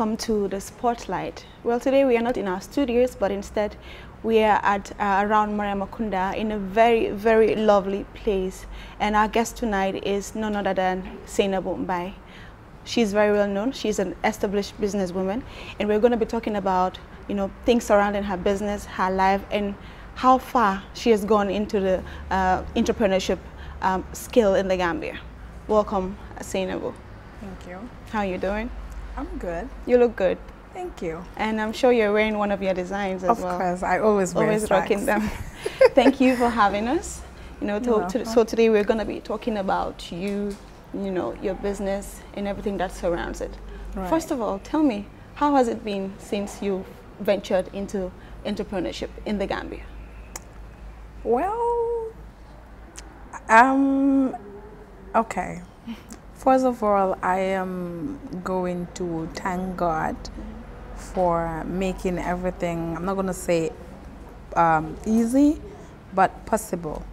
Welcome to the Spotlight. Well, today we are not in our studios, but instead we are at uh, around Mariamakunda in a very, very lovely place. And our guest tonight is none other than Sainabou Mbye. She's very well known. She's an established businesswoman, and we're going to be talking about, you know, things surrounding her business, her life, and how far she has gone into the uh, entrepreneurship um, skill in the Gambia. Welcome, Sainabou. Thank you. How are you doing? I'm good. You look good. Thank you. And I'm sure you're wearing one of your designs as of well. Of course, I always wear Always rocking them. Thank you for having us. You know, to, to, so today we're going to be talking about you, you know, your business and everything that surrounds it. Right. First of all, tell me, how has it been since you ventured into entrepreneurship in the Gambia? Well, um, okay. First of all, I am going to thank God for making everything, I'm not going to say um, easy, but possible.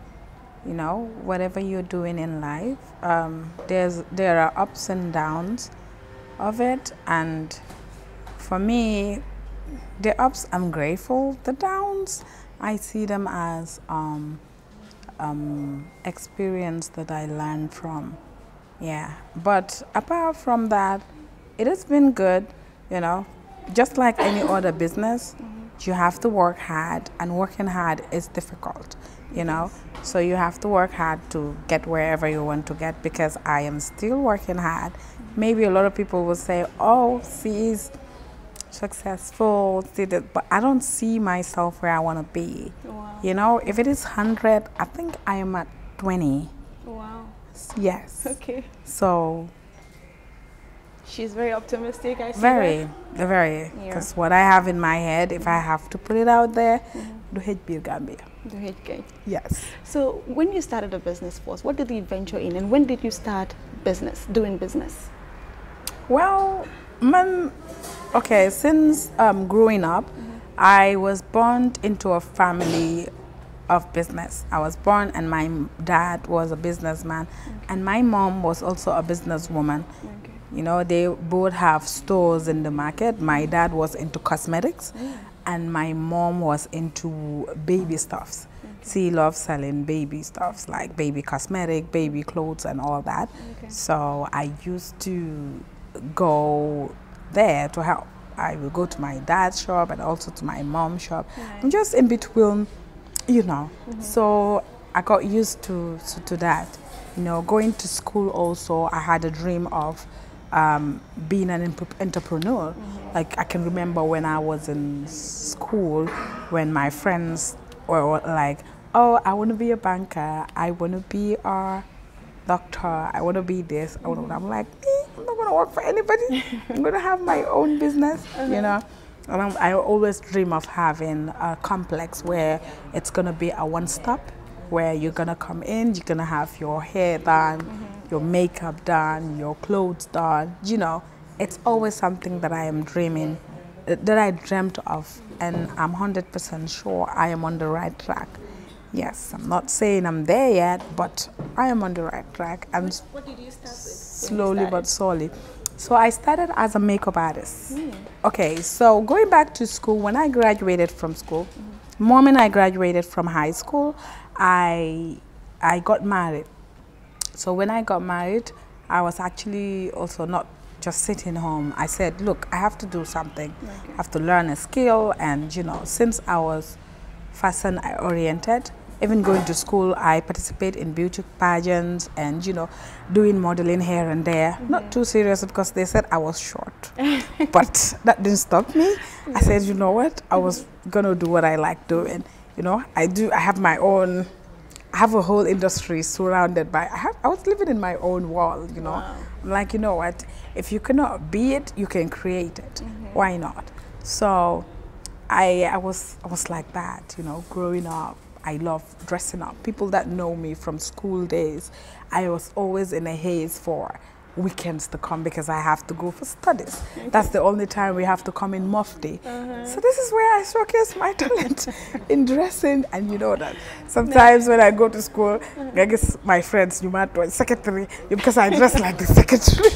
You know, whatever you're doing in life, um, there's, there are ups and downs of it. And for me, the ups, I'm grateful. The downs, I see them as um, um, experience that I learned from yeah, but apart from that, it has been good, you know, just like any other business. Mm-hmm. You have to work hard, and working hard is difficult, you know. So you have to work hard to get wherever you want to get because I am still working hard. Mm-hmm. Maybe a lot of people will say, oh, she's successful, did it, but I don't see myself where I want to be. Wow. You know, if it is 100, I think I am at 20. Yes. Okay. So. She's very optimistic. I see. Very, that. very. Because yeah. what I have in my head, if I have to put it out there, do hate Bill Gambia. Do hate gay. Yes. So when you started a business force, what did you venture in, and when did you start business, doing business? Well, man, okay. Since um, growing up, mm -hmm. I was born into a family of business. I was born and my dad was a businessman okay. and my mom was also a businesswoman. Okay. You know, they both have stores in the market. My dad was into cosmetics yeah. and my mom was into baby stuffs. Okay. She loves selling baby stuffs like baby cosmetic, baby clothes and all that. So I used to go there to help. I would go to my dad's shop and also to my mom's shop. Right. I'm just in between you know. Mm -hmm. So I got used to, to, to, that. You know, going to school also, I had a dream of um, being an entrepreneur. Mm -hmm. Like I can remember when I was in school, when my friends were like, "Oh, I want to be a banker. I want to be a doctor. I want to be this." Mm -hmm. I'm like, eh, I'm not gonna work for anybody. I'm gonna have my own business. You uh-huh. know. And I always dream of having a complex where it's going to be a one stop, where you're going to come in, you're going to have your hair done, mm -hmm. your makeup done, your clothes done. You know, it's always something that I am dreaming, that I dreamt of, and I'm 100% sure I am on the right track. Yes, I'm not saying I'm there yet, but I am on the right track. And what, what did you start with? Slowly but slowly. So I started as a makeup artist. Mm. Okay, so going back to school, when I graduated from school, mm -hmm. moment I graduated from high school, I I got married. So when I got married, I was actually also not just sitting home. I said, look, I have to do something. Okay. I have to learn a skill. And, you know, since I was fashion oriented, even going to school, I participate in beauty pageants and, you know, doing modeling here and there. Mm -hmm. Not too serious because they said I was short. but that didn't stop me. I said, you know what? I was going to do what I like doing. You know, I do, I have my own I have a whole industry surrounded by. I, have, I was living in my own world, you know. Wow. Like you know what? If you cannot be it, you can create it. Mm -hmm. Why not? So, I I was I was like that, you know. Growing up, I love dressing up. People that know me from school days, I was always in a haze for weekends to come because I have to go for studies. That's the only time we have to come in mufti. Uh -huh. So this is where I showcase my talent in dressing. And you know that sometimes when I go to school, uh -huh. I guess my friends, you might secretary, because I dress like the secretary.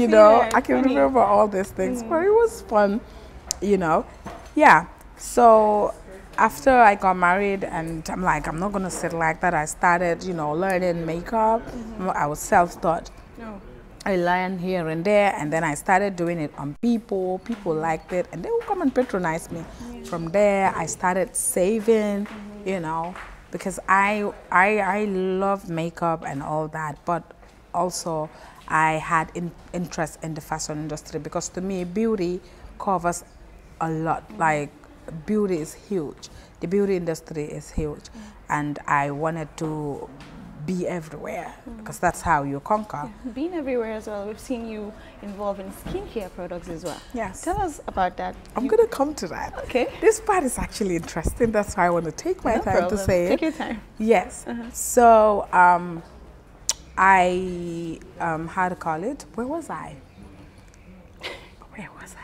you know, I can funny. remember all these things, mm -hmm. but it was fun, you know. Yeah. So after I got married and I'm like, I'm not gonna sit like that. I started, you know, learning makeup. Mm -hmm. I was self-taught. Oh. I learned here and there, and then I started doing it on people. People liked it, and they would come and patronize me. Yeah. From there, I started saving, mm -hmm. you know, because I, I, I love makeup and all that, but also I had in, interest in the fashion industry because to me, beauty covers a lot. Mm -hmm. Like beauty is huge. The beauty industry is huge. Mm. And I wanted to be everywhere mm. because that's how you conquer. Yeah. Being everywhere as well. We've seen you involved in skincare products as well. Yes. Tell us about that. I'm going to come to that. Okay. This part is actually interesting. That's why I want to take my no time problem. to say take it. Take your time. Yes. Uh -huh. So um, I, um, how to call it? Where was I? Where was I?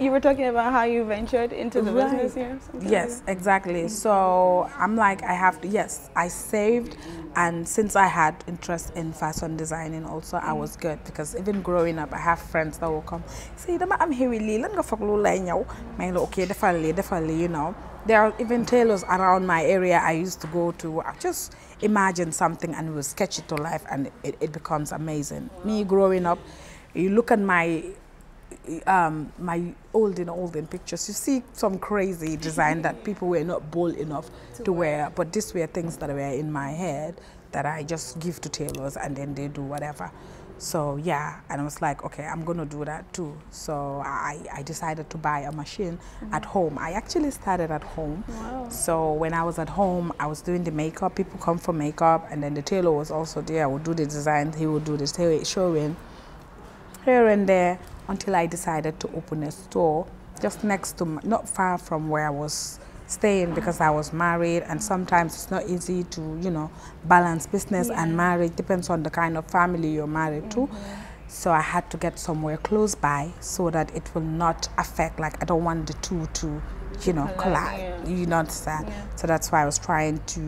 You were talking about how you ventured into the right. business here. Yes, exactly. Mm-hmm. So I'm like, I have to. Yes, I saved, and since I had interest in fashion designing, also I mm-hmm. was good because even growing up, I have friends that will come say, "I'm here really. Let me go for mm-hmm. Okay, definitely, definitely. You know, there are even tailors around my area. I used to go to. I just imagine something and we'll sketch it to life, and it, it becomes amazing. Me growing up, you look at my um, my olden olden pictures, you see some crazy design that people were not bold enough to, to wear. wear. But these were things that were in my head that I just give to tailors and then they do whatever. So yeah, and I was like, okay, I'm gonna do that too. So I, I decided to buy a machine mm -hmm. at home. I actually started at home. Wow. So when I was at home, I was doing the makeup. People come for makeup, and then the tailor was also there. I would do the design. He would do the showing here and there until I decided to open a store just next to, not far from where I was staying because I was married and sometimes it's not easy to, you know, balance business yeah. and marriage, depends on the kind of family you're married mm -hmm. to. Mm-hmm. So I had to get somewhere close by so that it will not affect, like I don't want the two to, you know, collide, yeah. you know understand? Yeah. So that's why I was trying to,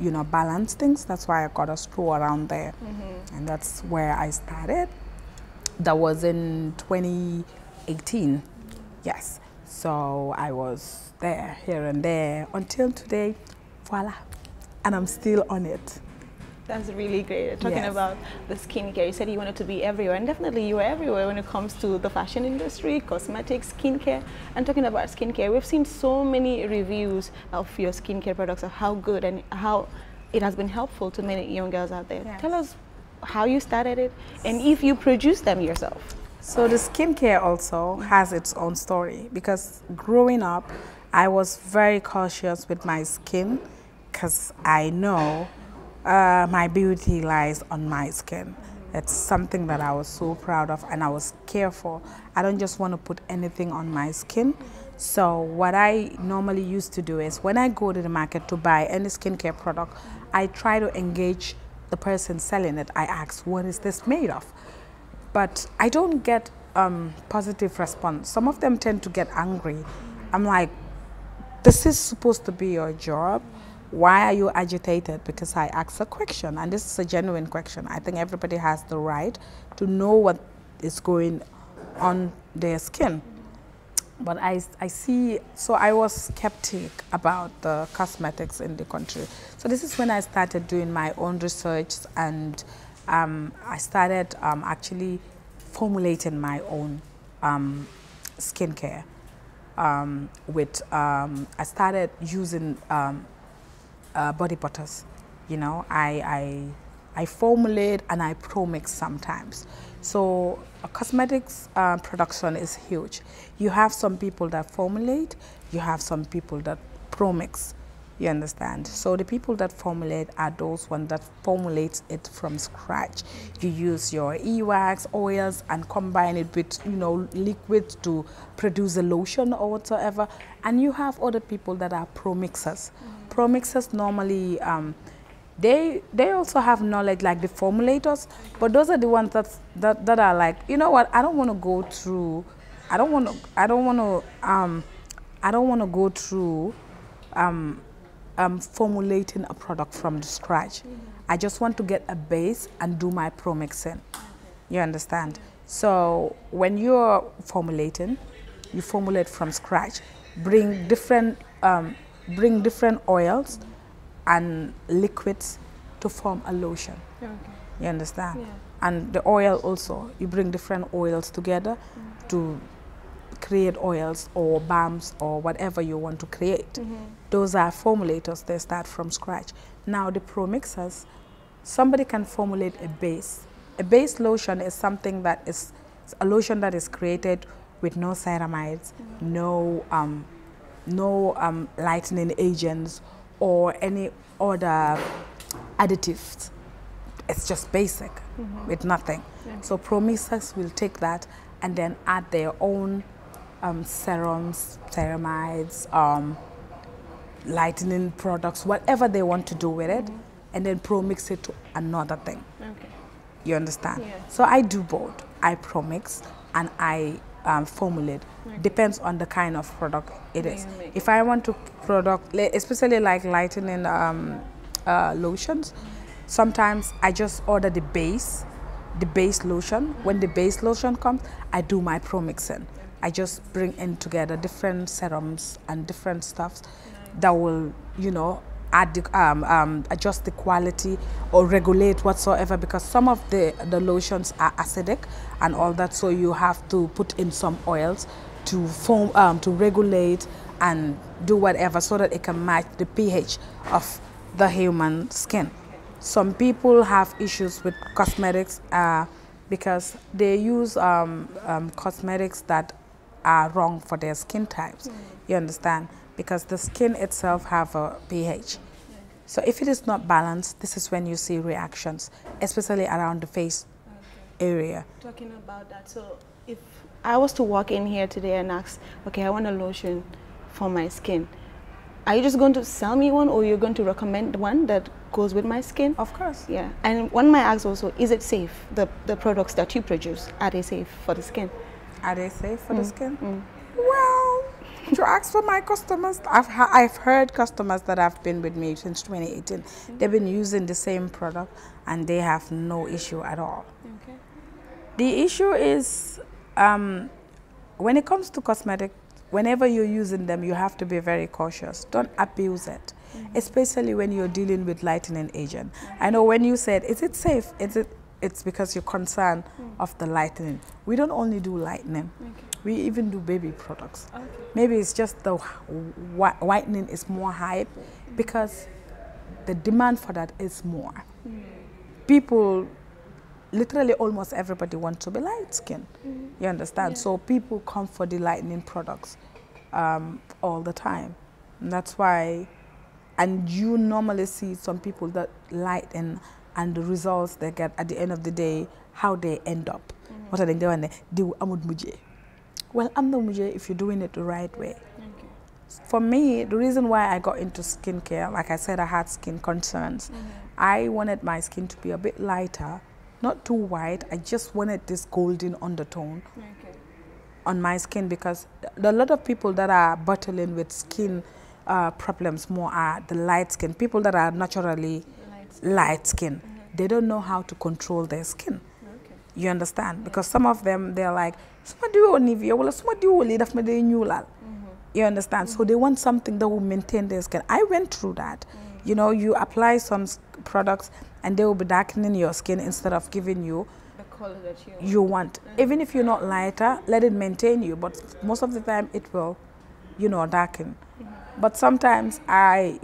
you know, balance things. That's why I got a store around there. Mm -hmm. And that's where I started that was in 2018. Yes. So I was there, here and there until today. Voila. And I'm still on it. That's really great. Talking yes. about the skincare, you said you wanted to be everywhere, and definitely you are everywhere when it comes to the fashion industry, cosmetics, skincare. And talking about skincare, we've seen so many reviews of your skincare products of how good and how it has been helpful to many young girls out there. Yes. Tell us how you started it, and if you produce them yourself. So the skincare also has its own story because growing up, I was very cautious with my skin because I know uh, my beauty lies on my skin. It's something that I was so proud of and I was careful. I don't just want to put anything on my skin. So what I normally used to do is when I go to the market to buy any skincare product, I try to engage the person selling it, I ask, what is this made of? But I don't get um, positive response. Some of them tend to get angry. I'm like, this is supposed to be your job. Why are you agitated? Because I asked a question, and this is a genuine question. I think everybody has the right to know what is going on their skin. but I, I see, so I was skeptic about the cosmetics in the country. So this is when I started doing my own research and um, I started um, actually formulating my own um, skincare. Um, with um, I started using um, uh, body butters. You know, I, I I formulate and I pro-mix sometimes. So cosmetics uh, production is huge. You have some people that formulate, you have some people that pro-mix. You understand? So the people that formulate are those ones that formulate it from scratch. You use your e-wax oils and combine it with you know liquids to produce a lotion or whatsoever. And you have other people that are pro mixers. Mm. Pro mixers normally um, they they also have knowledge like the formulators, but those are the ones that that, that are like you know what I don't want to go through. I don't want to. I don't want to. Um, I don't want to go through. Um, um, formulating a product from scratch. Mm -hmm. I just want to get a base and do my pro mixing. You understand? So when you're formulating, you formulate from scratch. Bring different, um, bring different oils and liquids to form a lotion. Okay. You understand? Yeah. And the oil also, you bring different oils together mm -hmm. to create oils or balms or whatever you want to create. Mm -hmm. Those are formulators, they start from scratch. Now the pro mixers, somebody can formulate a base. A base lotion is something that is a lotion that is created with no ceramides, mm -hmm. no um, no um, lightening agents or any other additives. It's just basic mm -hmm. with nothing. Yeah. So pro mixers will take that and then add their own um, serums, ceramides, um, lightening products, whatever they want to do with it, mm -hmm. and then pro mix it to another thing. Okay. You understand? Yeah. So I do both. I pro mix and I um, formulate. Okay. Depends on the kind of product it is. If I want to product, especially like lightening um, uh, lotions, sometimes I just order the base, the base lotion. When the base lotion comes, I do my pro mixing. I just bring in together different serums and different stuffs that will, you know, add the, um, um, adjust the quality or regulate whatsoever because some of the, the lotions are acidic and all that so you have to put in some oils to form um, to regulate and do whatever so that it can match the pH of the human skin. Some people have issues with cosmetics uh, because they use um, um, cosmetics that are wrong for their skin types. Mm. You understand? Because the skin itself have a pH. So if it is not balanced, this is when you see reactions, especially around the face okay. area. Talking about that, so if I was to walk in here today and ask, okay, I want a lotion for my skin, are you just going to sell me one or you're going to recommend one that goes with my skin? Of course. Yeah. And one might ask also, is it safe? The, the products that you produce, are they safe for the skin? Are they safe for mm. the skin? Mm. Well, to ask for my customers, I've, I've heard customers that have been with me since 2018. Mm. They've been using the same product and they have no issue at all. Okay. The issue is um, when it comes to cosmetic, whenever you're using them, you have to be very cautious. Don't abuse it, mm -hmm. especially when you're dealing with lightening agent. I know when you said, is it safe? Is it it's because you're concerned mm. of the lightening. We don't only do lightening. Okay. We even do baby products. Okay. Maybe it's just the whitening is more hype mm. because the demand for that is more. Mm. People, literally almost everybody wants to be light skin. -hmm. You understand? Yeah. So people come for the lightening products um, all the time. And that's why, and you normally see some people that lighten and the results they get at the end of the day, how they end up. Mm-hmm. What are they doing? Do amud muje. Well, I'm the muje if you're doing it the right way. Okay. For me, the reason why I got into skincare, like I said, I had skin concerns. Mm -hmm. I wanted my skin to be a bit lighter, not too white. I just wanted this golden undertone okay. on my skin because a lot of people that are battling with skin uh, problems more are the light skin, people that are naturally light skin. Light skin. Mm -hmm. They don't know how to control their skin. You understand? Because some of them they're like, "Suma diwo Nivea, wala suma diwo li daf ma day ñuulal." Mm-hmm. You understand? So they want something that will maintain their skin. I went through that. Mm. You know, you apply some products and they will be darkening your skin instead of giving you The color that you. you want. Mm. Even if you're not lighter, let it maintain you. But most of the time, it will, you know, darken. Mm-hmm. But sometimes I,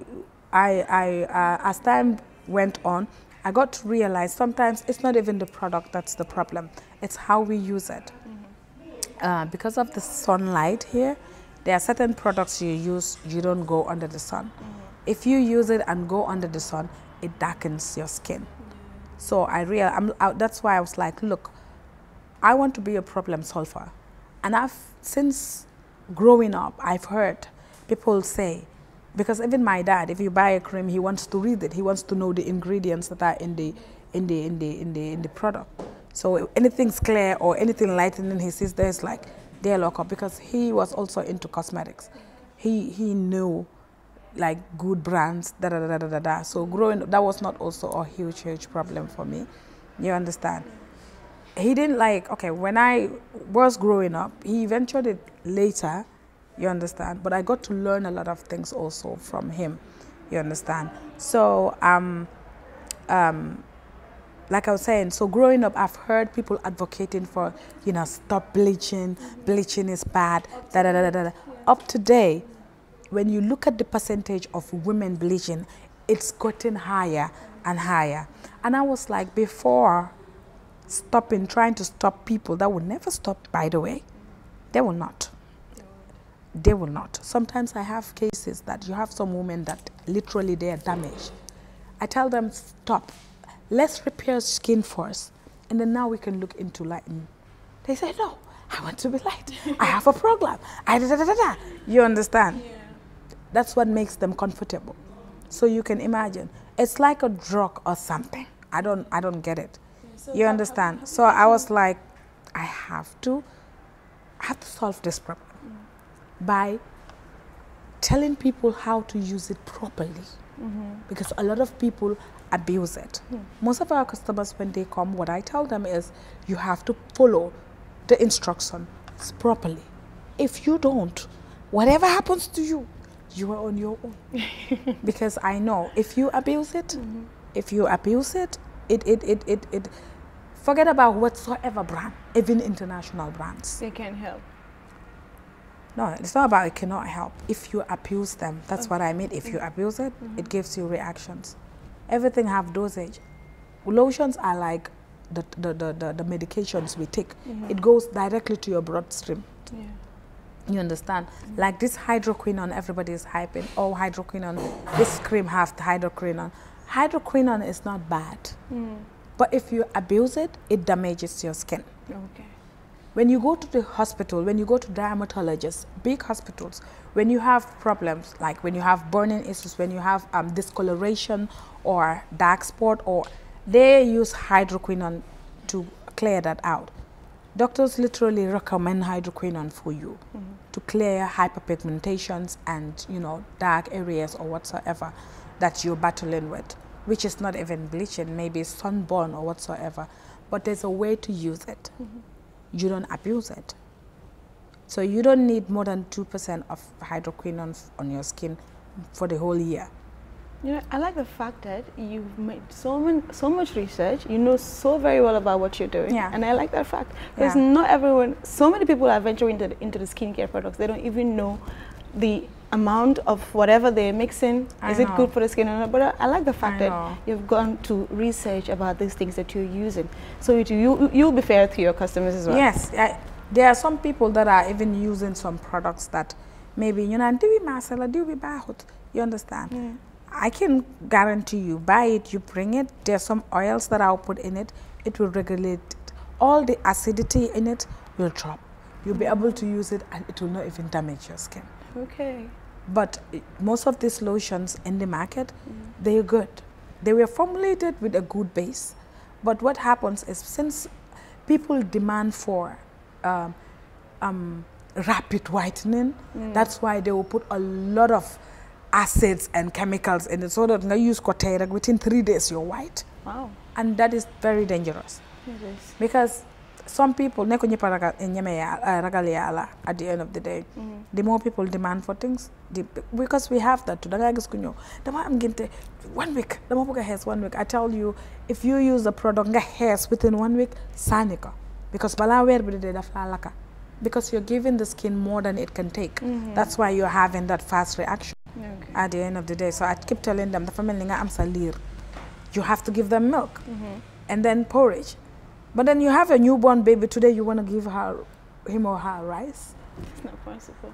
I, I, uh, as time went on, I got to realize sometimes it's not even the product that's the problem. It's how we use it. Mm-hmm. Uh, because of the sunlight here, there are certain products you use, you don't go under the sun. Mm-hmm. If you use it and go under the sun, it darkens your skin. Mm-hmm. So I real, I'm, I, that's why I was like, look, I want to be a problem solver. And I've, since growing up, I've heard people say, because even my dad, if you buy a cream, he wants to read it. He wants to know the ingredients that are in the, in the, in the, in the, in the product. So anything's clear or anything lightening, he sees there's like, they're lock up because he was also into cosmetics. He, he knew like good brands, da da da da da. da. So growing, that was not also a huge, huge problem for me. You understand? He didn't like. Okay, when I was growing up, he ventured it later. You understand? But I got to learn a lot of things also from him. You understand? So um, um, like I was saying, so growing up, I've heard people advocating for, you know, stop bleaching, bleaching is bad, da da da da da. Up to date, when you look at the percentage of women bleaching, it's gotten higher and higher. And I was like, before stopping, trying to stop people that will never stop, by the way, they will not. They will not. Sometimes I have cases that you have some women that literally they are damaged. I tell them, stop. Let's repair skin first. And then now we can look into lighting. They say, no, I want to be light. I have a program. I da, da, da, da, da. You understand? Yeah. That's what makes them comfortable. So you can imagine. It's like a drug or something. I don't I don't get it. you understand? So I was like, I have to I have to solve this problem by telling people how to use it properly. Mm-hmm. Because a lot of people abuse it. Hmm. Most of our customers, when they come, what I tell them is you have to follow the instructions properly. If you don't, whatever happens to you, you are on your own. because I know if you abuse it, mm-hmm. if you abuse it, it, it, it, it, it, forget about whatsoever brand, even international brands. They can't help. No, it's not about it cannot help. If you abuse them, that's what I mean. If you abuse it, mm-hmm. it gives you reactions. Everything have dosage. Lotions are like the, the, the, the, the medications we take. Mm-hmm. It goes directly to your bloodstream. Yeah. You understand? Mm-hmm. Like this hydroquinone, everybody is hyping. Oh, hydroquinone, this cream have hydroquinone. Hydroquinone is not bad. Mm. But if you abuse it, it damages your skin. Okay. When you go to the hospital, when you go to dermatologists, big hospitals, when you have problems like when you have burning issues, when you have um, discoloration or dark spot, or they use hydroquinone to clear that out. Doctors literally recommend hydroquinone for you to clear hyperpigmentations and you know dark areas or whatsoever that you're battling with, which is not even bleaching, maybe sunburn or whatsoever. But there's a way to use it you don't abuse it. So you don't need more than 2% of hydroquinone on your skin for the whole year. You know, I like the fact that you've made so many, so much research. You know so very well about what you're doing, Yeah. and I like that fact because Yeah. not everyone. So many people are venturing into the, into the skincare products. They don't even know the amount of whatever they're mixing. I Is it good for the skin or not? But I, like the fact I that know. you've gone to research about these things that you're using, so it, you you'll be fair to your customers as well. Yes, I, there are some people that are even using some products that maybe, you know, do we masala, do we bahut. You understand? I can guarantee you, buy it, you bring it, there's some oils that I'll put in it, it will regulate it. All the acidity in it will drop. You'll be mm. able to use it and it will not even damage your skin. Okay. But most of these lotions in the market, they're good. They were formulated with a good base. But what happens is since people demand for um, um, rapid whitening, that's why they will put a lot of acids and chemicals in it so that you use Koterak within three days you're white. Wow. And that is very dangerous. It is. because some people nekko ñëpp a ragal ñeme ya- ragal yàlla at the end of the day. Mm. The more people demand for things the, because we have that too. Da ngaa gis ku ñëw dama am ngénte one week dama bëgg a xees one week. I tell you if you use the product nga xees within one week sànni ko. Because balaa weer bi di dee daf laa laka because you're giving the skin more than it can take. Mm-hmm. That's why you're having that fast reaction at the end of the day. So I keep telling them dafa mel ni nga am sa liir. You have to give them milk. Mm-hmm. And then porridge but then you have a newborn baby today you want to give her him or her rice It's not possible.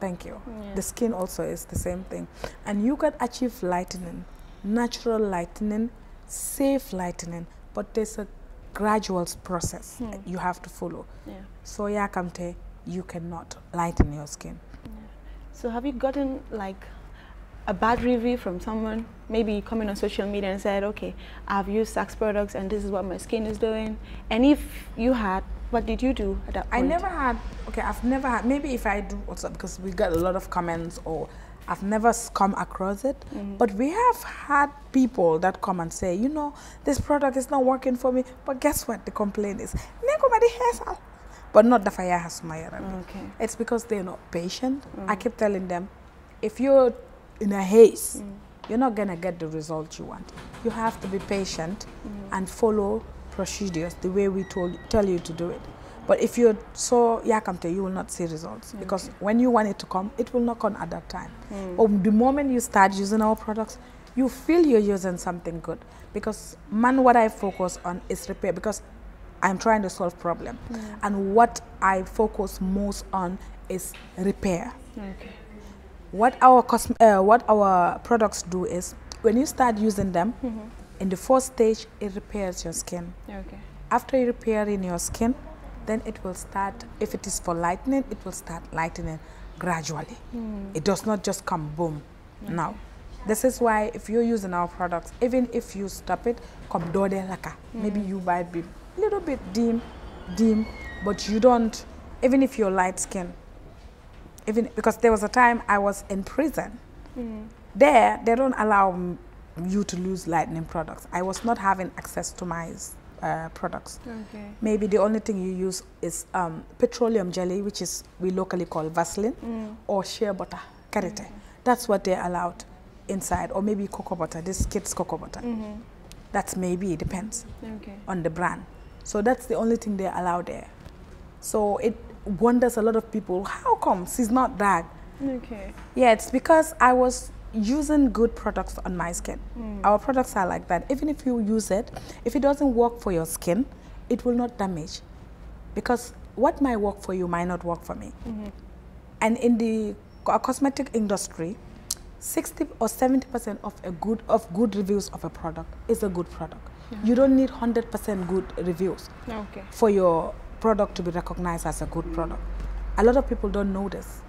thank you Yeah. the skin also is the same thing and you can achieve lightening natural lightening safe lightening but there's a gradual process Hmm. you have to follow Yeah. so yakamte you cannot lighten your skin So have you gotten like a bad review from someone? Maybe coming on social media and said, "Okay, I've used SAACS products and this is what my skin is doing." And if you had, what did you do at that I never had. Okay, I've never had. Maybe if I do also because we get a lot of comments or I've never come across it. Mm-hmm. But we have had people that come and say, you know, this product is not working for me. But guess what? The complaint is, "Neko ma di but not the fire has my Okay. It's because they're not patient. I mm. keep telling them, if you're in a haze, mm. you're not gonna get the result you want. You have to be patient mm. and follow procedures the way we told tell you to do it. But if you're so yakamte, you will not see results mm. because when you want it to come, it will not come at that time. But the moment you start using our products, you feel you're using something good. Because man, what I focus on is repair because I'm trying to solve problem, and what I focus most on is repair Okay. What our cosm- uh, what our products do is when you start using them mm-hmm. in the first stage it repairs your skin. Okay. after repairing your skin then it will start if it is for lightening it will start lightening gradually. Mm. It does not just come boom now. This is why if you're using our products even if you stop it come dode laka maybe mm. you might be a little bit dim dim but you don't even if you're light skin even because there was a time I was in prison. There, they don't allow you to use lightning products. I was not having access to my uh, products. Okay. Maybe the only thing you use is um, petroleum jelly, which is we locally call Vaseline, or shea butter, karite. That's what they're allowed inside, or maybe cocoa butter. This kids cocoa butter. That's maybe it depends Okay. on the brand. So that's the only thing they allow there. So it wonders a lot of people how come she's not that? Okay. Yeah, it's because I was using good products on my skin. Hmm. Our products are like that. Even if you use it, if it doesn't work for your skin, it will not damage. Because what might work for you might not work for me. Mm-hmm. And in the uh, cosmetic industry, 60 or 70% of a good of good reviews of a product is a good product. You don't need 100% good reviews Okay. for your product to be recognized as a good product. A lot of people don't know this,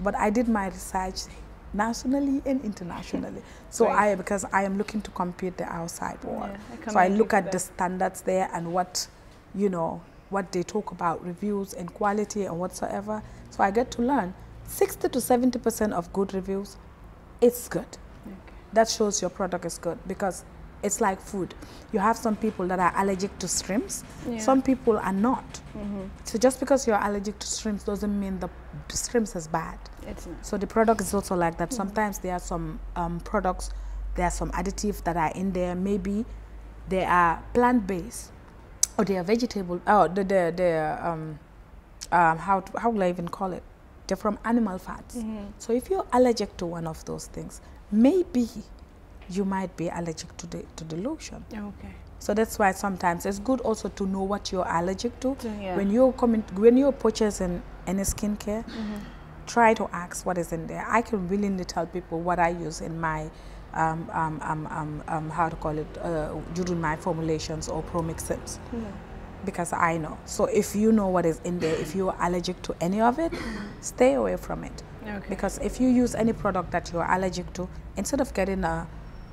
but I did my research nationally and internationally. So Right. I because I am looking to compete the outside world. Yeah, I so I look at the standards there and what you know what they talk about reviews and quality and whatsoever. So I get to learn 60 to 70 percent of good reviews. It's good Okay. that shows your product is good because it's like food. You have some people that are allergic to shrimps, Yeah. some people are not. Mhm. So just because you're allergic to shrimps doesn't mean the shrimps is bad. It's not. So the product is also like that. Sometimes there are some um, products, there are some additives that are in there. Maybe they are plant based, or they are vegetable. Oh, the the the um, um, how to, how will I even call it? They're from animal fats. Mhm. So if you're allergic to one of those things, maybe you might be allergic to the to the lotion. Okay. So that's why sometimes it's good also to know what you're allergic to. Yeah. When you're coming, when you're purchasing any skincare, Mhm. try to ask what is in there. I can willingly tell people what I use in my, um, um, um, um, um, how to call it, uh, during my formulations or promixes Yeah. because I know. So if you know what is in there, if you're allergic to any of it, stay away from it. Okay. Because if you use any product that you're allergic to, instead of getting a,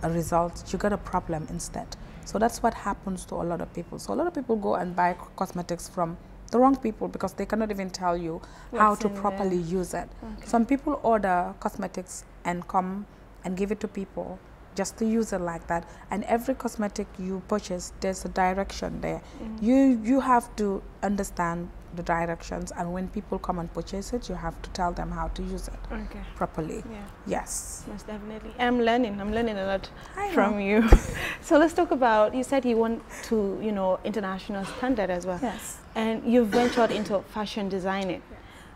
a result, you get a problem instead. So that's what happens to a lot of people. So a lot of people go and buy cosmetics from the wrong people because they cannot even tell you how to in there. properly use it. Okay. Some people order cosmetics and come and give it to people just to use it like that. And every cosmetic you purchase, there's a direction there. Mm. You you have to understand the directions, and when people come and purchase it, you have to tell them how to use it Okay. properly. Yeah. Yes. Most definitely. I'm learning. I'm learning a lot I from know. you. so let's talk about. You said you want to, you know, international standard as well, Yes. and you've ventured into fashion designing.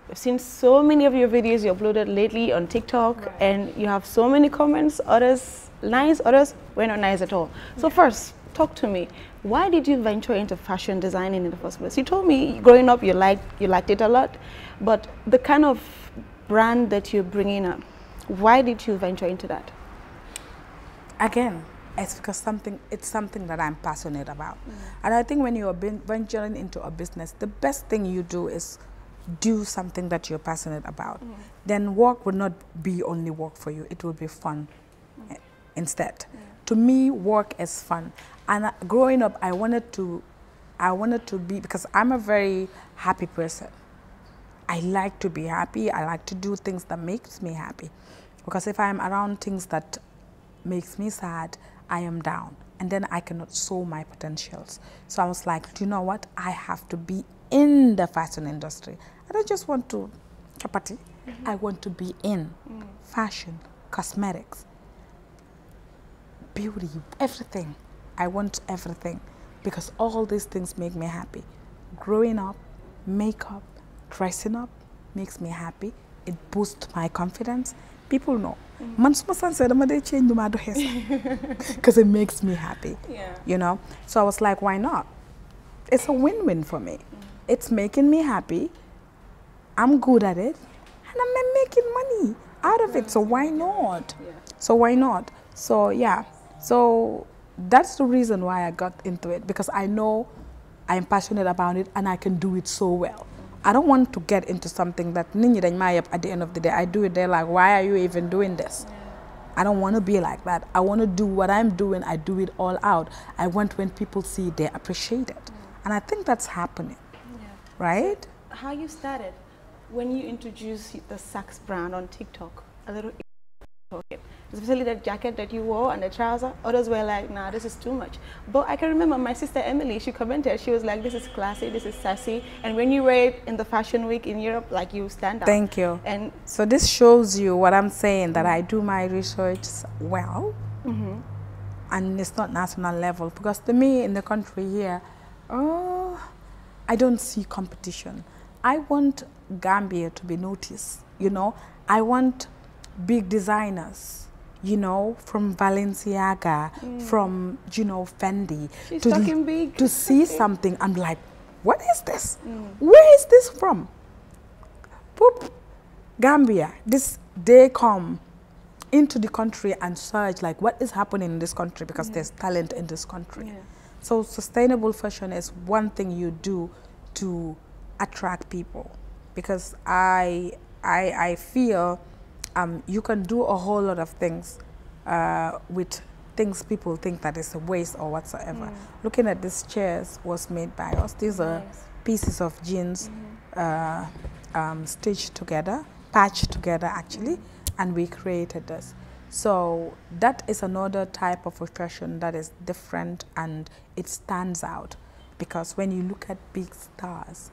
I've seen so many of your videos you uploaded lately on TikTok, Right. and you have so many comments. Others nice, others were not nice at all. So first, talk to me. Why did you venture into fashion designing in the first place? You told me growing up you liked you liked it a lot, but the kind of brand that you're bringing up, why did you venture into that? Again, it's because something it's something that I'm passionate about. Mm. And I think when you're venturing into a business, the best thing you do is do something that you're passionate about. Mm. Then work will not be only work for you, it will be fun mm. eh, instead. To me, work is fun. And growing up, I wanted to I wanted to be because I'm a very happy person. I like to be happy. I like to do things that makes me happy. Because if I'm around things that makes me sad, I am down. And then I cannot show my potentials. So I was like, do you know what? I have to be in the fashion industry. I don't just want to chapati. Mm-hmm. I want to be in mm. fashion, cosmetics, beauty, everything. I want everything because all these things make me happy. Growing up, makeup, dressing up makes me happy. It boosts my confidence. People know. Mm. Man suma sanse dama dey change because it makes me happy. Yeah. You know? So I was like, why not? It's a win-win for me. Mm. It's making me happy. I'm good at it. And I'm making money out of it. So why not? So why not? So yeah. So that's the reason why I got into it because I know I'm passionate about it and I can do it so well. I don't want to get into something that nit ñi dañ at the end of the day. I do it, they're like, why are you even doing this? I don't want to be like that. I want to do what I'm doing. I do it all out. I want when people see they appreciate it. And I think that's happening, right? How you started when you introduced the SAACS brand on TikTok? A little, especially that jacket that you wore and the trouser. Others were like, "Nah, this is too much." But I can remember my sister Emily. She commented. She was like, "This is classy. This is sassy." And when you wear it in the fashion week in Europe, like you stand out. Thank you. And So this shows you what I'm saying that I do my research well, mm-hmm. and it's not national level because to me in the country here, oh, I don't see competition. I want Gambia to be noticed. You know, I want big designers. You know, from Balenciaga, mm. from you know Fendi, She's to talking big. to see something. I'm like, what is this? Mm. Where is this from? Poop, Gambia. This day come into the country and search like what is happening in this country because mm. there's talent in this country. Yeah. So sustainable fashion is one thing you do to attract people because I I I feel um, you can do a whole lot of things uh, with things people think that is a waste or whatsoever. Looking at these chairs was made by us. These are Nice. pieces of jeans uh, um, stitched together, patched together actually, and we created this. So that is another type of fashion that is different and it stands out because when you look at big stars,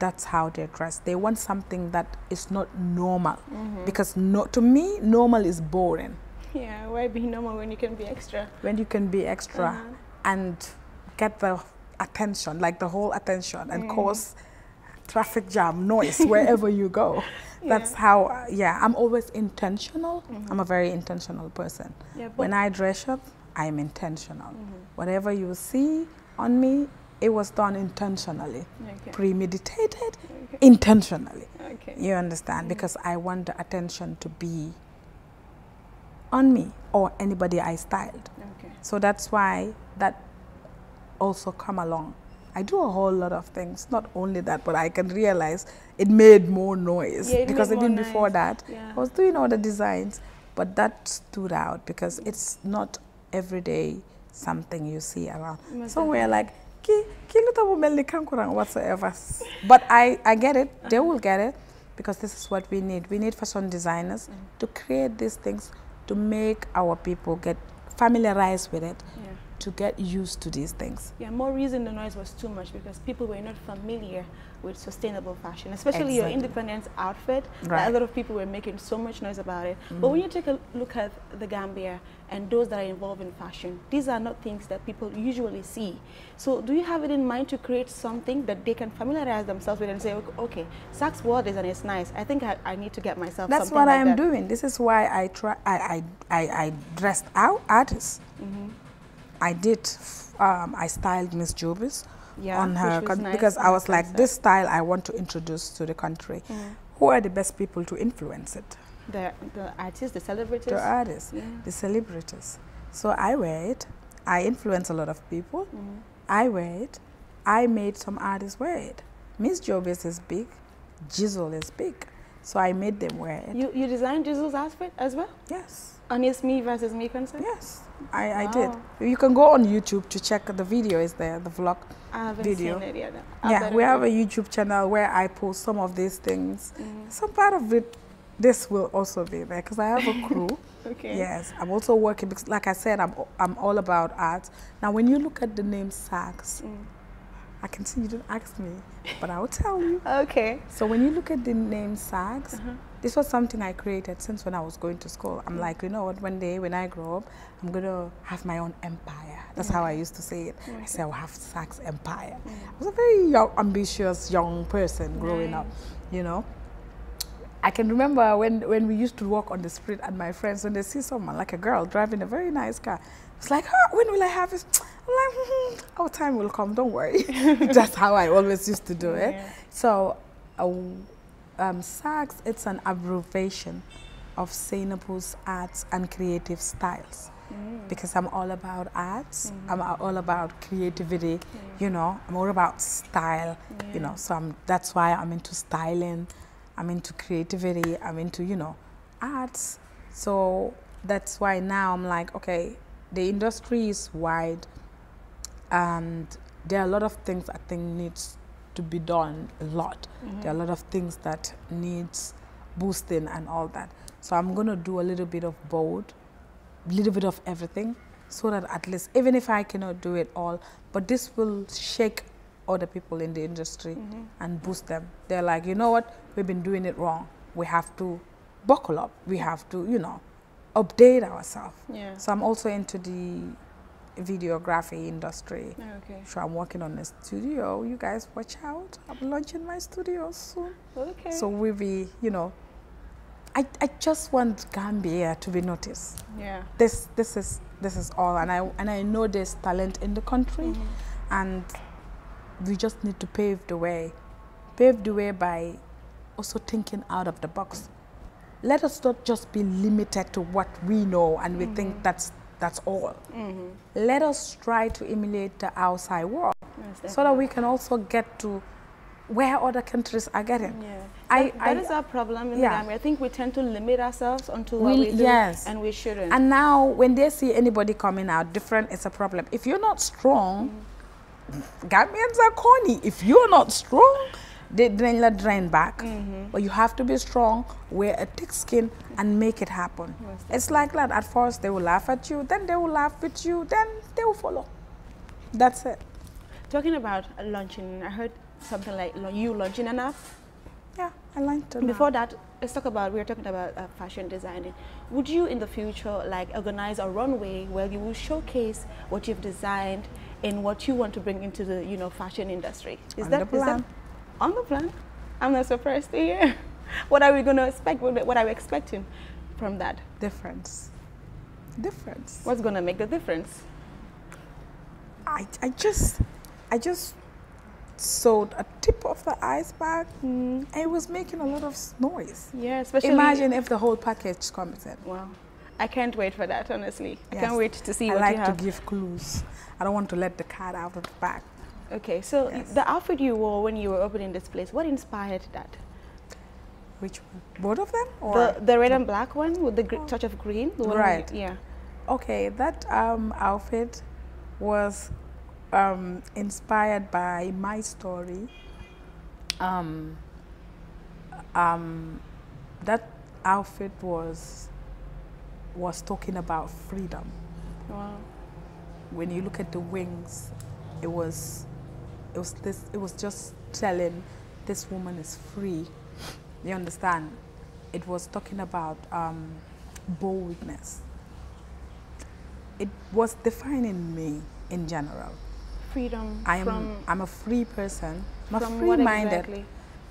that's how they're dressed. They want something that is not normal because no, to me, normal is boring yeah, why be normal when you can be extra? when you can be extra Uh-huh. and get the attention, like the whole attention, and Mm. cause traffic jam, noise wherever you go. That's how, uh, yeah, I'm always intentional. I'm a very intentional person. Yeah, When I dress up, I'm intentional. Mm-hmm. Whatever you see on me, it was done intentionally, okay. premeditated, Okay. intentionally. okay. You understand? Because I want the attention to be on me or anybody I styled. Okay. So that's why that also come along. I do a whole lot of things. Not only that, but I can realize it made more noise Yeah, because even before noise. that, Yeah. I was doing all the designs, but that stood out because it's not everyday something you see around. So we're like, ki ki lu tax mu mel ni kankurang whatsoever. But I I get it. They uh-huh. will get it because this is what we need. We need fashion designers mm. to create these things to make our people get familiarize with it Yeah. to get used to these things. Yeah, more reason the noise was too much because people were not familiar with sustainable fashion, especially your Exactly. independence outfit. Right. A lot of people were making so much noise about it. But when you take a look at the Gambia and those that are involved in fashion, these are not things that people usually see. So, do you have it in mind to create something that they can familiarize themselves with and say, "Ok- okay, SAACS wore this and it's nice. I think I, I need to get myself That's what like I am that." doing. This is why I try. I I, I, dressed out artists. Mm-hmm. I did. Um, I styled Miss Jobis Yeah, on her which was con- nice because I was like, this style I want to introduce to the country. Mhm. Who are the best people to influence it? The, the artists, the celebrities. The artists, Yeah. the celebrities. So I wear it. I influence a lot of people. Mhm. I wear it. I made some artists wear it. Miss Jobis is big. Jizzle is big. So I made them wear it. You, you designed Jesus' outfit as well? yes. On his me versus me concept? Yes, I, I did. You can go on YouTube to check the video is there, the vlog. I haven't Video. seen it yet. I yeah, we have a YouTube channel where I post some of these things. Mhm. Some part of it, this will also be there because I have a crew. Okay. Yes, I'm also working because, like I said, I'm I'm all about art. Now, when you look at the name SAACS, Mm. I can see you didn't ask me, but I will tell you. Okay. So when you look at the name SAACS, Uh-huh. This was something I created since when I was going to school. I'm like, you know what? One day when I grow up, I'm gonna have my own empire. That's how I used to say it. I said, I'll have SAACS empire. I was a very young, ambitious young person growing up. You know. I can remember when, when we used to walk on the street and my friends, when they see someone, like a girl, driving a very nice car, it's like, oh, when will I have it? I'm like, mm our time will come, don't worry. That's how I always used to do it. Yeah. So, uh, um, SAACS, it's an abbreviation of Sainabou's arts and creative styles. Because I'm all about arts, I'm all about creativity, you know, I'm all about style, you know, so I'm, that's why I'm into styling, I'm into creativity, I'm into, you know, arts. So that's why now I'm like, okay, the industry is wide and there are a lot of things I think needs to be done a lot. There are a mm-hmm. lot of things that needs boosting and all that. So I'm gonna do a little bit of both, a little bit of everything, so that at least even if I cannot do it all, but this will shake other people in the industry mm-hmm. and boost them. They're like, you know what, we've been doing it wrong. We have to buckle up. We have to, you know, update ourselves. Yeah. So I'm also into the videography industry. Okay. So I'm working on a studio. You guys watch out. I'm launching my studio soon. Okay. So we'll be, you know, I, I just want Gambia to be noticed. yeah. This this is this is all and I and I know there's talent in the country Mm-hmm. and we just need to pave the way. Pave the way by also thinking out of the box. Let us not just be limited to what we know and we think that's that's all. Mm-hmm. Let us try to emulate the outside world Yes, so that we can also get to where other countries are getting. Yeah. I- That- that I- is our problem in yeah. Gambia. I think we tend to limit ourselves onto what We- we do, yes. and we shouldn't. And now, when they see anybody coming out different, it's a problem. If you're not strong, Gambians are corny. If you're not strong, they then let drain back. Mm-hmm. But you have to be strong, wear a thick skin, and make it happen. It's like that. At first, they will laugh at you, then they will laugh with you, then they will follow. That's it. Talking about launching, I heard something like you launching an app. Yeah, I like to. Before that, let's talk about, we were talking about uh, fashion designing. Would you in the future like organize a runway where you will showcase what you've designed and what you want to bring into the, you know, fashion industry? Is On that, the is that plan. On the plan? I'm not surprised to hear. what are we going to expect? What are we expecting from that? difference. Difference. What's going to make the difference? I, I just I just sewed a tip of the iceberg and it was making a lot of noise. Yeah, especially. Imagine if the whole package comes in. Wow. I can't wait for that, honestly. I can't wait to see what I what like you to give clues. I don't want to let the cat out of the bag. Okay, so Yes. the outfit you wore when you were opening this place, what inspired that? Which one? Both of them? Or The, the red and black one with the gr- touch of green? The Right. you- yeah. okay, that um, outfit was um, inspired by my story. Um, um, that outfit was was talking about freedom. Wow. When you look at the wings, it was, it was this. It was just telling, this woman is free. You understand? It was talking about um, boldness. It was defining me in general. Freedom I am from, I'm a free person. I'm a from free what minded exactly?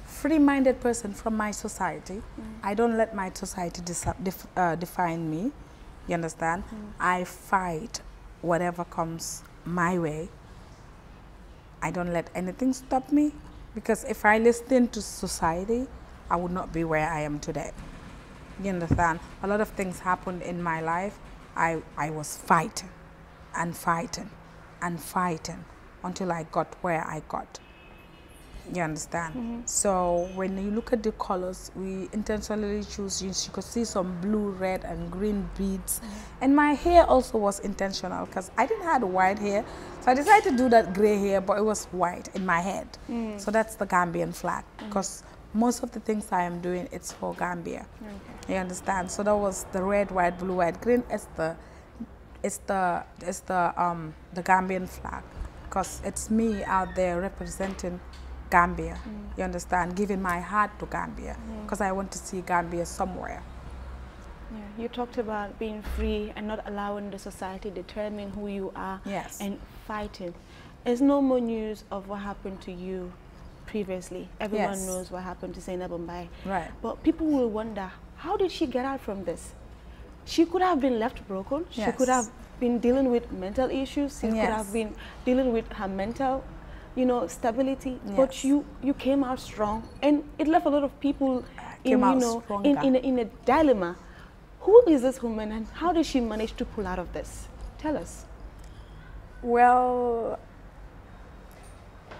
free minded person from my society. Mm. I don't let my society def- uh, define me. You understand? Mm. I fight whatever comes my way. I don't let anything stop me because if I listen to society, I would not be where I am today. You understand? A lot of things happened in my life. I, I was fighting and fighting and fighting until I got where I got. You understand? Mm-hmm. So when you look at the colors, we intentionally choose. You, you could see some blue, red, and green beads, mm-hmm. and my hair also was intentional because I didn't have white hair, so I decided to do that gray hair, but it was white in my head. Mm. So that's the Gambian flag mm. because most of the things I am doing it's for Gambia. Okay. You understand? So that was the red, white, blue, white, green. It's the, it's the, it's the um the Gambian flag, because it's me out there representing Gambia. Mm. You understand? Giving my heart to Gambia, because I want to see Gambia somewhere. Yeah, you talked about being free and not allowing the society determine who you are Yes. and fighting. There's no more news of what happened to you previously. Everyone Yes. knows what happened to Sainabou Mbye. Right. But people will wonder, how did she get out from this? She could have been left broken. She could have been dealing with mental issues. She could have been dealing with her mental, you know, stability. But you you came out strong, and it left a lot of people uh, in you know in, in, a, in a dilemma. Who is this woman, and how did she manage to pull out of this? Tell us. Well,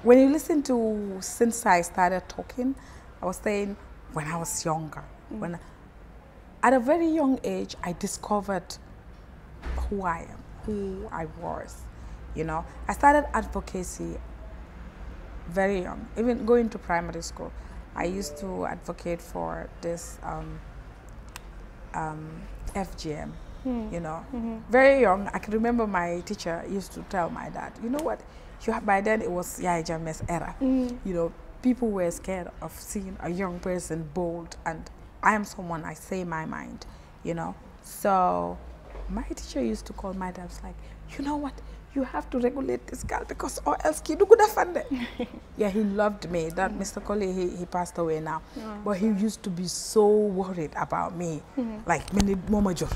when you listen to since I started talking, I was saying when I was younger, mm. when at a very young age, I discovered who I am, who I was. You know, I started advocacy very young, even going to primary school. I used to advocate for this um, um, FGM. You know, very young. I can remember my teacher used to tell my dad, "You know what? You have, by then it was Yaya Jammeh's era. You know, people were scared of seeing a young person bold, and I am someone I say my mind. You know, so my teacher used to call my dad was like, you know what? You have to regulate this girl because or else kidu kuda fande. yeah, he loved me. That mm. Mr. Coley, he, he passed away now. But he used to be so worried about me. Mm-hmm. Like, mini mama jo.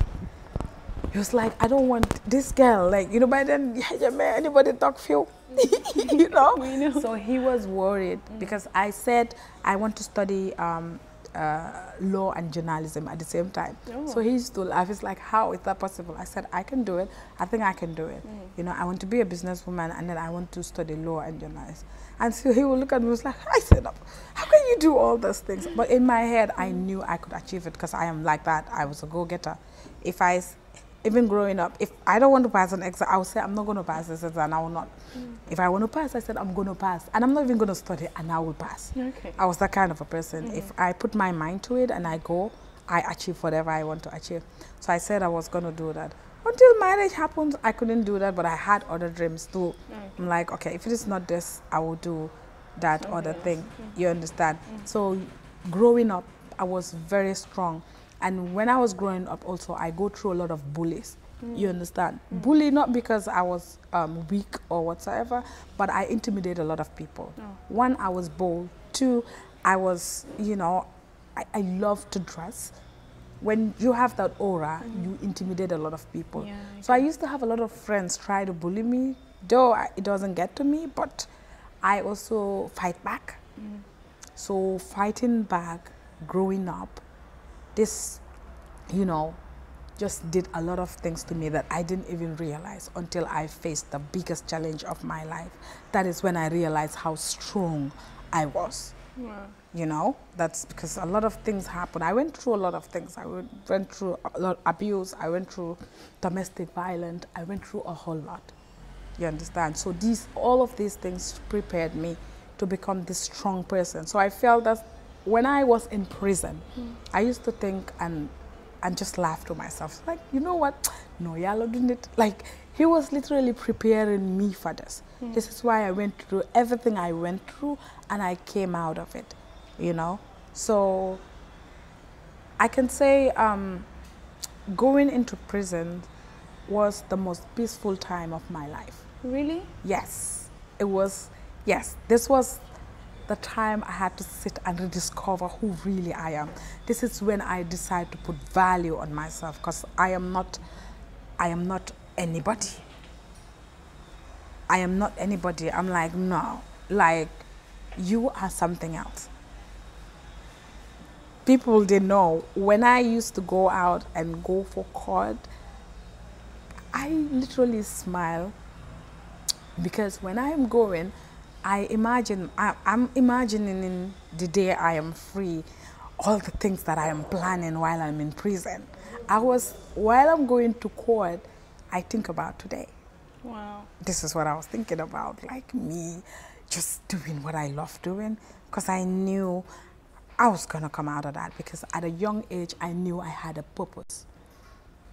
He was like, I don't want this girl. Like, you know, by then, yeah, man, anybody talk few. you know? Know. So he was worried mm. because I said I want to study um, uh, law and journalism at the same time. Oh. So he used to laugh. He's like, how is that possible? I said, I can do it. I think I can do it. You know, I want to be a businesswoman and then I want to study law and journalism. And so he would look at me and was like, I said, how can you do all those things? But in my head, I knew I could achieve it because I am like that. I was a go-getter. If I, even growing up, if I don't want to pass an exam, I will say, I'm not going to pass this exam, I will not. Mm. If I want to pass, I said, I'm going to pass. And I'm not even going to study, and I will pass. Okay. I was that kind of a person. Mm-hmm. If I put my mind to it and I go, I achieve whatever I want to achieve. So I said I was going to do that. Until marriage happened, I couldn't do that, but I had other dreams too. I'm like, okay, if it is not this, I will do that other thing. You understand? Mm. So growing up, I was very strong. And when I was growing up, also, I go through a lot of bullies. Mm. You understand? Mm. Bully not because I was um, weak or whatsoever, but I intimidate a lot of people. Oh. One, I was bold. Two, I was, you know, I, I love to dress. When you have that aura, mm-hmm. you intimidate a lot of people. Yeah, I so I used to have a lot of friends try to bully me, though I, it doesn't get to me, but I also fight back. Mm. So fighting back, growing up, this, you know, just did a lot of things to me that I didn't even realize until I faced the biggest challenge of my life. That is when I realized how strong I was. Wow. You know, that's because a lot of things happen. I went through a lot of things. I went, went through a lot of abuse. I went through domestic violence. I went through a whole lot. You understand? So these, all of these things prepared me to become this strong person. So I felt that when I was in prison, I used to think and and just laugh to myself. Like, you know what? no yàlla du nit like he was literally preparing me for this. This is why I went through everything I went through and I came out of it you know? So I can say um, going into prison was the most peaceful time of my life. Really? Yes, it was. Yes, this was the time I had to sit and rediscover who really I am. This is when I decide to put value on myself because I am not. I am not anybody. I am not anybody. I'm like no, like you are something else. People they know when I used to go out and go for court. I literally smile because when I'm going, I imagine I, I'm imagining in the day I am free, all the things that I am planning while I'm in prison. I was while I'm going to court, I think about today. Wow. This is what I was thinking about, like me, just doing what I love doing, because I knew I was gonna come out of that. Because at a young age, I knew I had a purpose.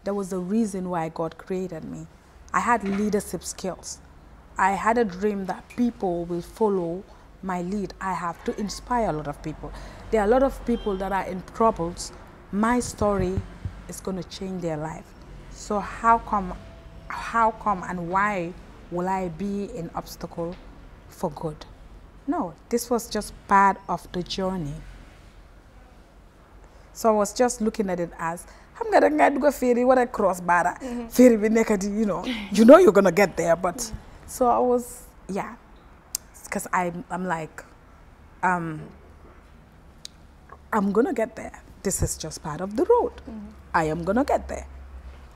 There was a reason why God created me. I had leadership skills. I had a dream that people will follow my lead. I have to inspire a lot of people. There are a lot of people that are in troubles. My story is going to change their life. So how come, how come, and why will I be an obstacle for good? No, this was just part of the journey. So I was just looking at it as xam nga rek ngay dugg a ferry war a cross bara ferry bi nekk di you know you know you're gonna get there but mm-hmm. So I was yeah because I'm I'm like um I'm gonna get there. This is just part of the road. I am gonna get there.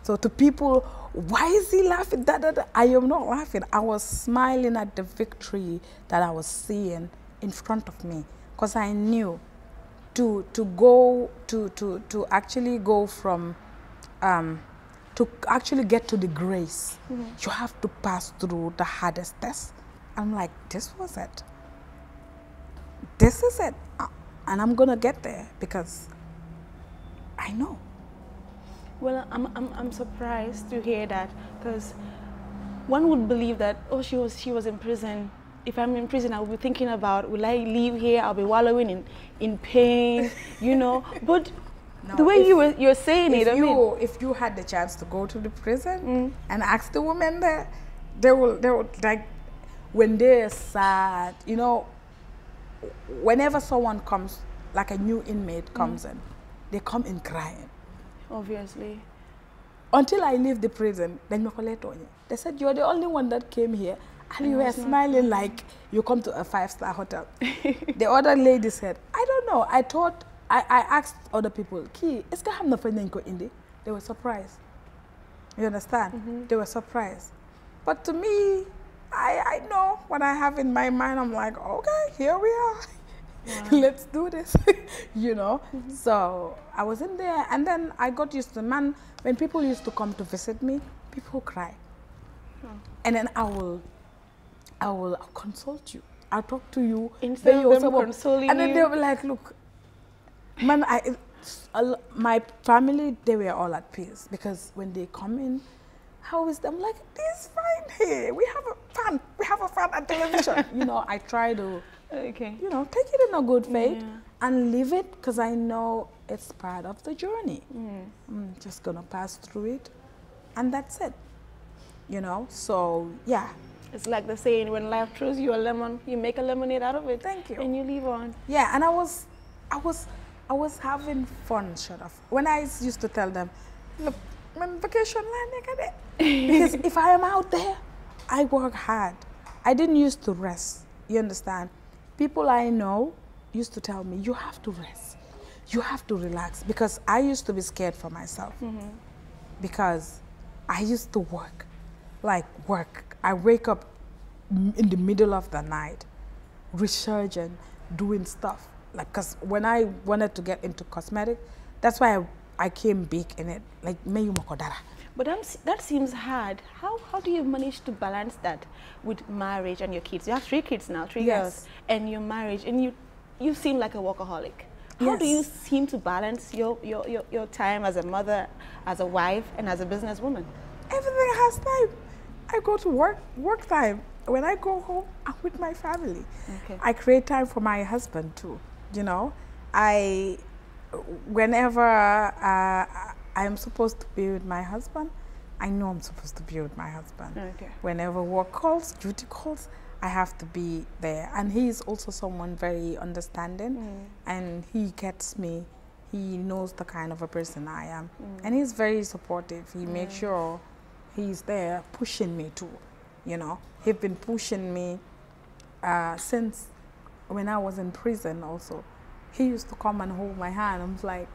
So to people why is he laughing? Da, da, da. I am not laughing. I was smiling at the victory that I was seeing in front of me because I knew to to go to to to actually go from um, to actually get to the grace you have to pass through the hardest test i'm like this was it this is it Uh, and i'm gonna get there because i know Well, I'm, I'm, I'm surprised to hear that because one would believe that, oh, she was, she was in prison. If I'm in prison, I'll be thinking about, will I leave here? I'll be wallowing in, in pain, you know. But the way you were, you're saying it, if I you mean, if you had the chance to go to the prison mm. and ask the women there, they will they will like when they're sad, you know. Whenever someone comes, like a new inmate mm. comes in, they come in crying. obviously. Until I leave the prison, then me collect on you. They said you're the only one that came here, and you were smiling like you come to a five-star hotel. the other lady said, I don't know. I thought I, I asked other people, Ki, is have no go indi? They were surprised. You understand? Mm-hmm. They were surprised. But to me, I, I know what I have in my mind. I'm like, okay, here we are. Let's do this. you know? Mm-hmm. So I was in there and then I got used to the man when people used to come to visit me, people cry. And then I will I will consult you. I'll talk to you. Instead of them consoling And then you. they'll be like, look, man, I, a my family, they were all at peace because when they come in, how is them like, this fine here. We have a fan. We have a fan at television. you know, I try to, Okay. you know, take it in a good faith Yeah. and leave it because I know it's part of the journey. Mm. I'm just gonna pass through it, and that's it. You know, so yeah, It's like the saying, when life throws you a lemon, you make a lemonade out of it. Thank you. And you live on. yeah. And I was, I was, I was having fun. Shut up. When I used to tell them, look, my vacation land nigga there." because if I am out there, I work hard. I didn't used to rest. You understand? People I know used to tell me, you have to rest. You have to relax because I used to be scared for myself. Mm-hmm. because I used to work, like work. I wake up in the middle of the night, researching, doing stuff. Like, cause when I wanted to get into cosmetic, that's why I, I came big in it. Like, me makodara. But that, s- that seems hard. How, how do you manage to balance that with marriage and your kids? You have three kids now, three Yes. girls, and your marriage, and you, you seem like a workaholic. How do you seem to balance your, your, your, your time as a mother, as a wife, and as a businesswoman? Everything has time. I go to work, work time. When I go home, I'm with my family. Okay. I create time for my husband too. You know, I, whenever uh, I'm supposed to be with my husband, I know I'm supposed to be with my husband. Okay. Whenever work calls, duty calls, I have to be there. And he is also someone very understanding, Mm. and he gets me. He knows the kind of a person I am, Mm. and he's very supportive. He makes Mm. sure he's there pushing me too. You know, he's been pushing me uh, since when I was in prison. Also, he used to come and hold my hand. I was like,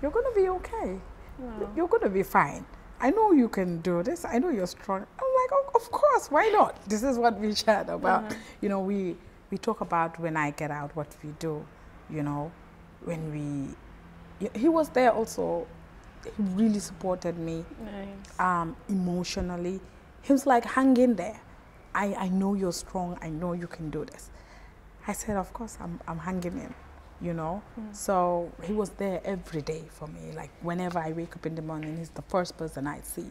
"You're gonna be okay. Wow. You're gonna be fine. I know you can do this. I know you're strong." I'm like, oh, "Of course, why not? This is what we chat about. Uh-huh. You know, we we talk about when I get out, what we do. You know, when we. He was there also. He really supported me Nice. um, emotionally. He was like, hang in there. I, I know you're strong. I know you can do this. I said, of course, I'm, I'm hanging in, you know. Mm. So he was there every day for me. Like whenever I wake up in the morning, he's the first person I see.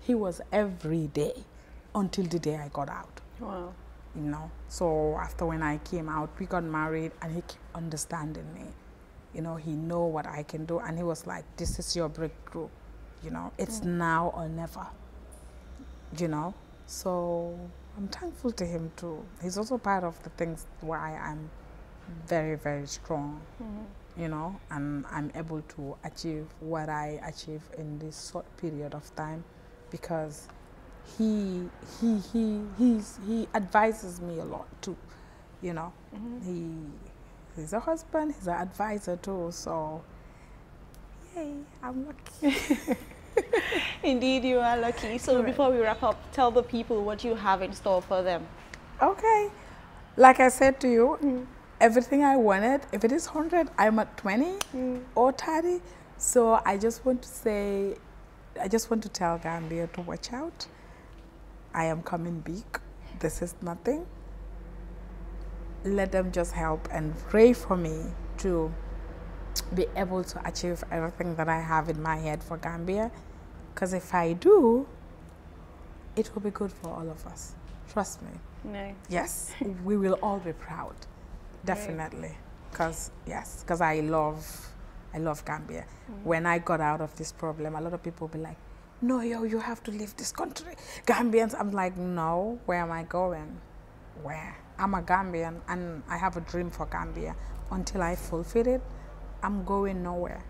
He was every day until the day I got out, Wow. you know. So after when I came out, we got married and he kept understanding me. You know, he know what I can do. And he was like, this is your breakthrough. You know, it's now or never you know so i'm thankful to him too he's also part of the things why i'm very very strong Mhm. you know and i'm able to achieve what i achieve in this short period of time because he he he he's, he advises me a lot too you know Mhm. he he's a husband he's an advisor too so yay i'm lucky Indeed, you are lucky. So Right. before we wrap up, tell the people what you have in store for them. Okay. Like I said to you, everything I wanted, if it is 100, I'm at 20 mm. or 30. So I just want to say, I just want to tell Gambia to watch out. I am coming big. This is nothing. Let them just help and pray for me to be able to achieve everything that I have in my head for Gambia. Because if I do, it will be good for all of us. Trust me. Nice. Yes, we will all be proud, definitely. Because yes, because I love, I love Gambia. Mm. When I got out of this problem, a lot of people be like, "No, yo, you have to leave this country." Gambians, I'm like, "No, where am I going? Where? I'm a Gambian, and I have a dream for Gambia. Until I fulfill it, I'm going nowhere."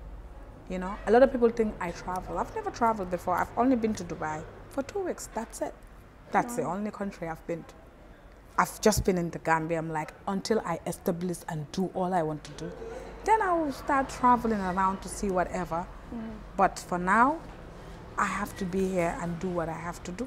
You know, a lot of people think I travel. I've never traveled before. I've only been to Dubai for two weeks. That's it. That's the only country I've been to. I've just been in the Gambia. I'm like, until I establish and do all I want to do, then I will start traveling around to see whatever. Mm. But for now, I have to be here and do what I have to do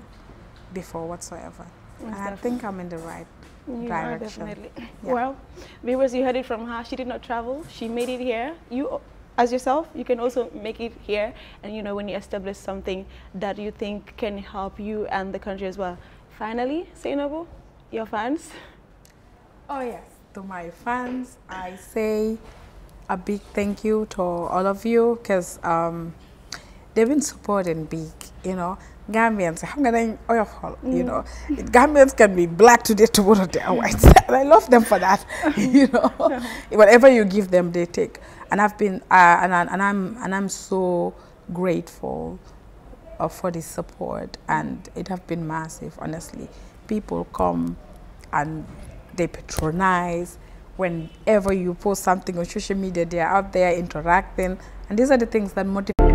before whatsoever. And I think I'm in the right You direction. definitely. Yeah. Well, viewers, you heard it from her. She did not travel. She made it here. You, as yourself, you can also make it here. And you know, when you establish something that you think can help you and the country as well. Finally, Sainabou, your fans. Oh, yes. To my fans, I say a big thank you to all of you because um, they've been supporting big, you know. Gambians, dañ oyofal, you know. Gambians can be black today, tomorrow they are white. and I love them for that, you know. Whatever you give them, they take. And I've been, uh, and, and I'm, and I'm so grateful uh, for the support, and it have been massive. Honestly, people come and they patronize. Whenever you post something on social media, they are out there interacting, and these are the things that motivate.